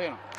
pleno.